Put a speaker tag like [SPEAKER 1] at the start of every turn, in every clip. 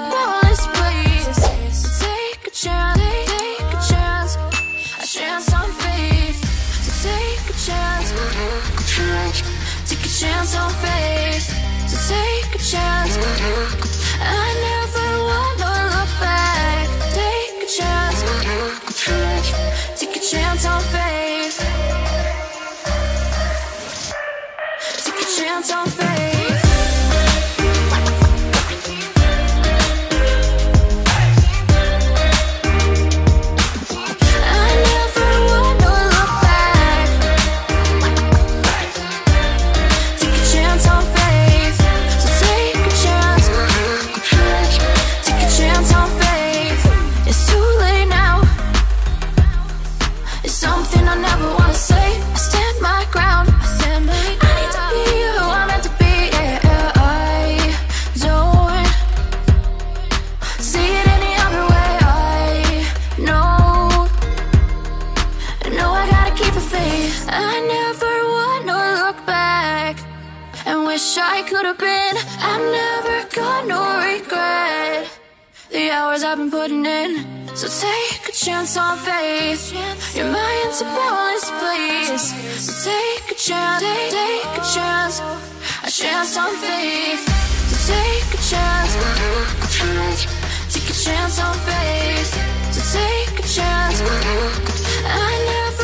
[SPEAKER 1] Mind's been. I've never got no regret. The hours I've been putting in. So take a chance on faith. Your mind's a balanced place. So take a chance, take, take a chance, a chance on faith. So take a chance, take a chance on faith. So take a chance. I never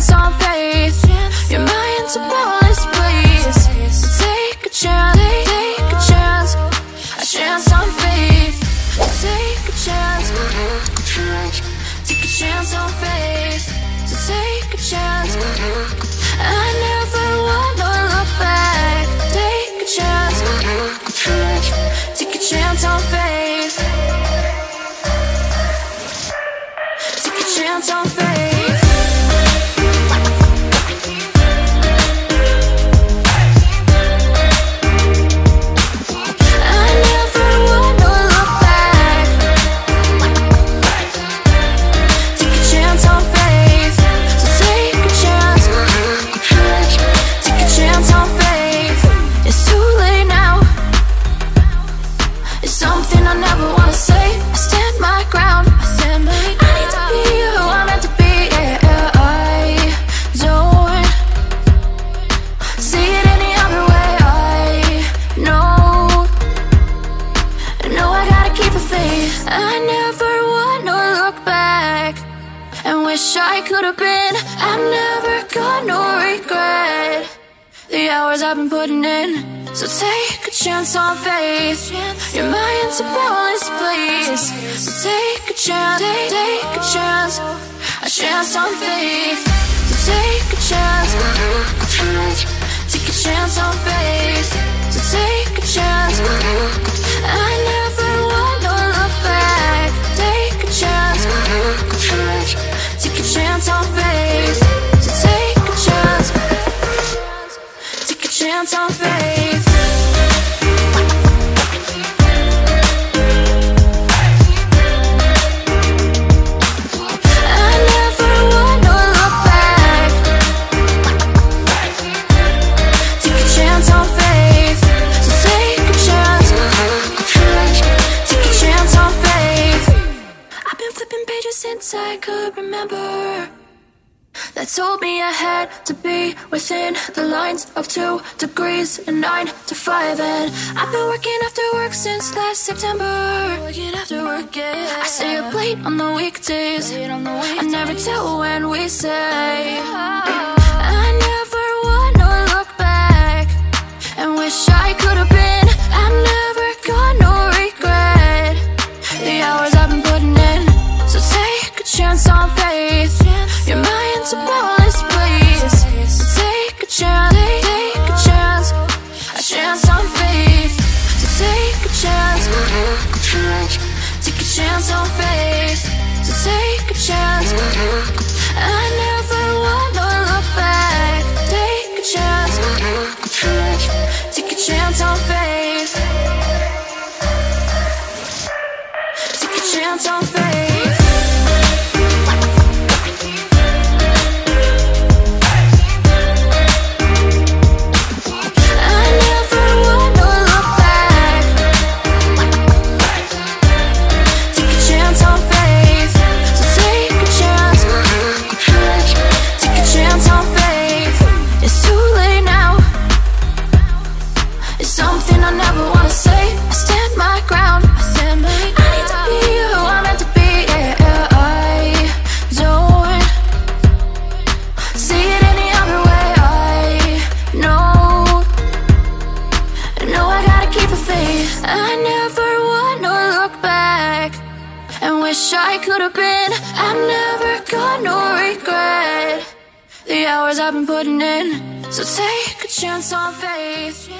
[SPEAKER 1] take a wish I could have been. I've never got no regret. The hours I've been putting in, so take a chance on faith. Your mind's a balanced place. So take a chance, take, take a chance, a chance on faith. So take a chance, take a chance on faith. So take a chance. Since I could remember that told me I had to be within the lines of two degrees and nine to five. And I've been working after work since last September. Working after work, yeah. I stay up late on the weekdays. On the weekdays. I never tell when we say. I chance on faith. So take a chance. I never wanna look back. Take a chance, take a chance on faith. Take a chance on faith. Wish I could have been. I've never got no regret. The hours I've been putting in. So take a chance on faith.